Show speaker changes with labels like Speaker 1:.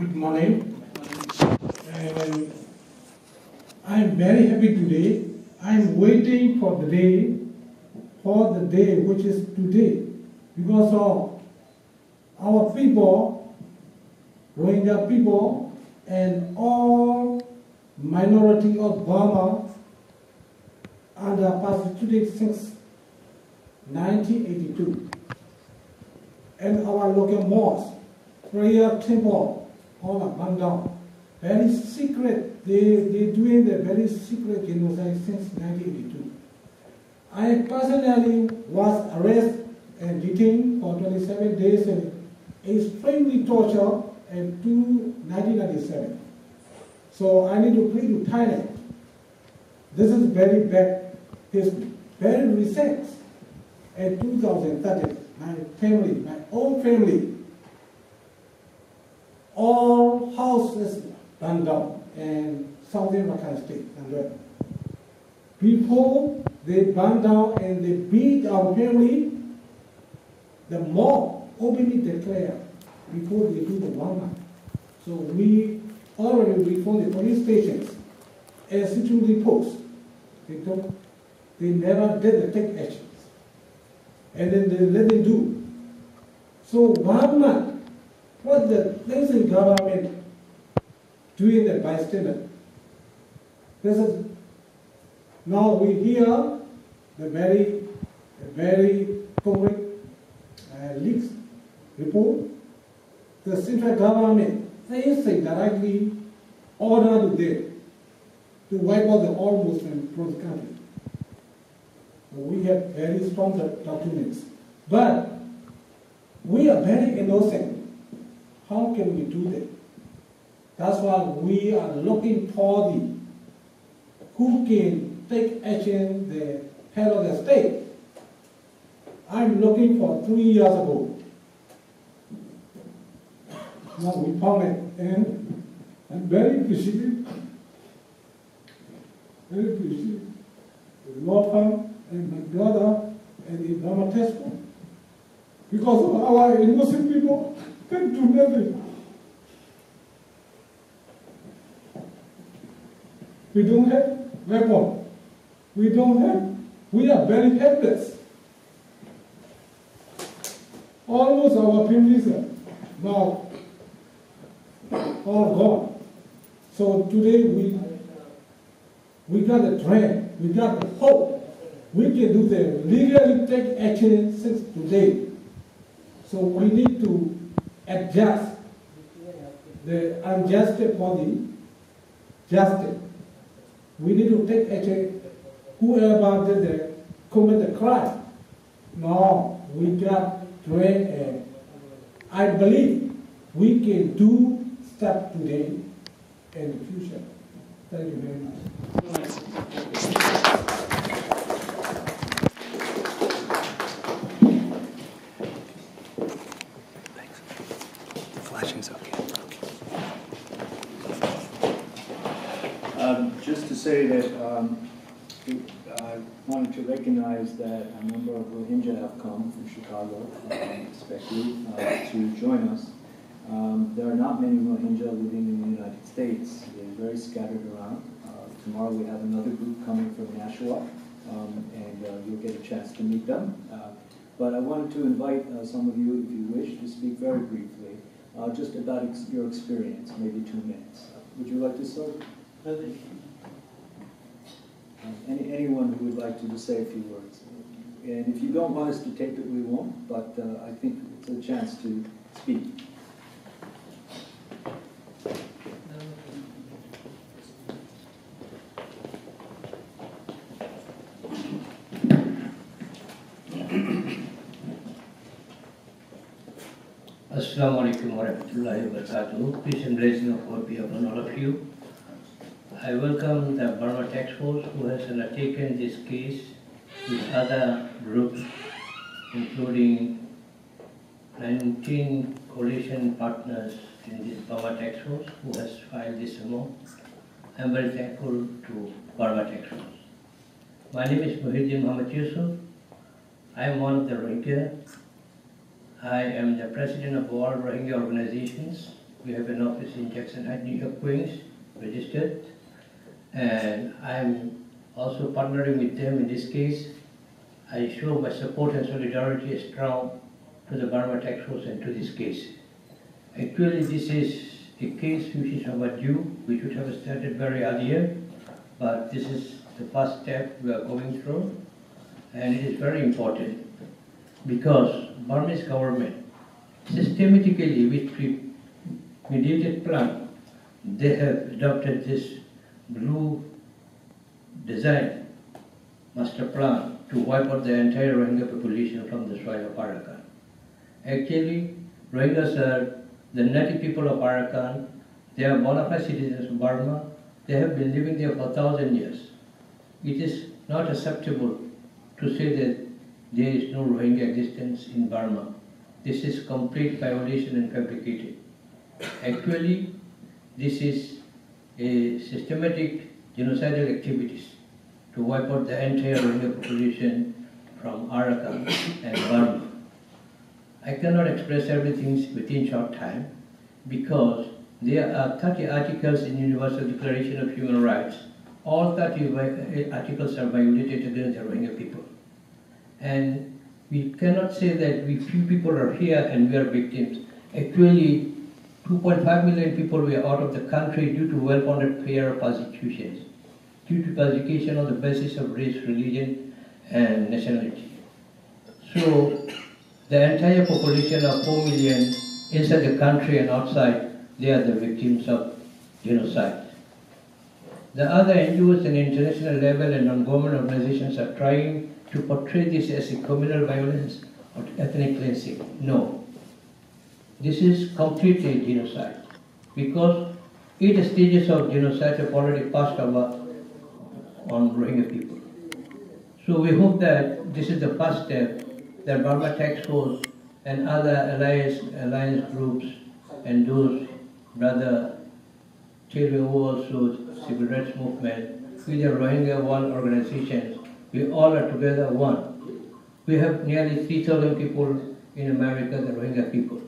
Speaker 1: Good morning. Um, and I'm very happy today. I'm waiting for the day, for the day which is today, because of our people, Rohingya people, and all minority of Burma under persecuted since 1982. And our local mosque, prayer temple, burned down. Very secret, they, they doing the very secret genocide since 1982. I personally was arrested and detained for 27 days and extremely tortured in 1997. So I need to plead to Thailand. This is very bad history, very recent. In 2013, my family, my own family, all houses burned down in southern Rakhine State. And before they burned down and they beat our family, the mob openly declared before they do the one. So we already before the police stations and security posts, they took, they never did the take actions. And then they let them do. So one month, what the Latin government doing the bystander? This is now we hear the very, very concrete uh, leaks report. The central government they say directly ordered them to wipe out the all Muslims from the country. We have very strong documents. But we are very innocent. How can we do that? That's why we are looking for the who can take action the head of the state. I'm looking for three years ago. Now we found it and I'm very appreciative, very appreciative. The law firm and my brother and the Force. Because of our innocent people can do nothing. We don't have weapon. We don't have, we are very helpless. Almost our families are now all gone. So today we we got a dream, we got the hope. We can do the legally take action since today. So we need to adjust the unjust body justice. We need to take action. Whoever did the commit the crime. Now we got and I believe we can do step today and the future. Thank you very much.
Speaker 2: Flashing's okay.
Speaker 3: Um, Just to say that um, I wanted to recognize that a number of Rohingya have come from Chicago, um, especially, uh, to join us. Um, There are not many Rohingya living in the United States. They're very scattered around. Uh, Tomorrow we have another group coming from Nashua, um, and uh, you'll get a chance to meet them. Uh, But I wanted to invite uh, some of you, if you wish, to speak very briefly, uh, just about ex- your experience, maybe two minutes. Would you like to start? Um, Any, anyone who would like to just say a few words. And if you don't want us to tape it, we won't, but uh, I think it's a chance to speak.
Speaker 4: Assalamu alaikum wa rahmatullahi wa barakatuh. Peace and blessing of God be upon all of you. I welcome the Burma Task Force who has undertaken this case with other groups, including 19 coalition partners in this Burma Task Force who has filed this amount. I am very thankful to Burma Task Force. My name is Muhyiddin Muhammad Yusuf. I am one of the Rohingya I am the president of all Rohingya organizations We have an office in Jackson Heights, New York, Queens, registered. And I'm also partnering with them in this case. I show my support and solidarity as strong to the Burma Task Force and to this case. Actually, this is a case which is overdue, which should have started very earlier, but this is the first step we are going through, and it is very important because Burmese government systematically with premeditated plan, they have adopted this blue design master plan to wipe out the entire Rohingya population from the soil of Arakan. Actually, Rohingyas are the native people of Arakan. They are bona fide citizens of Burma. They have been living there for thousand years. It is not acceptable to say that there is no Rohingya existence in Burma. This is complete violation and fabricated. Actually, this is a systematic genocidal activities to wipe out the entire Rohingya population from Arakan and Burma. I cannot express everything within short time because there are 30 articles in Universal Declaration of Human Rights. All 30 articles are violated against the Rohingya people. And we cannot say that we few people are here and we are victims. Actually, 2.5 million people were out of the country due to well-founded fear of persecutions, due to persecution on the basis of race, religion, and nationality. So, the entire population of 4 million inside the country and outside, they are the victims of genocide. The other NGOs and international level and non-government organizations are trying to portray this as a communal violence or ethnic cleansing. No. This is completely genocide because eight stages of genocide have already passed over on Rohingya people. So we hope that this is the first step that Burma Task Force and other alliance, alliance groups and those brother Chile also civil rights movement with the Rohingya One organizations, we all are together one. We have nearly 3,000 people in America, the Rohingya people.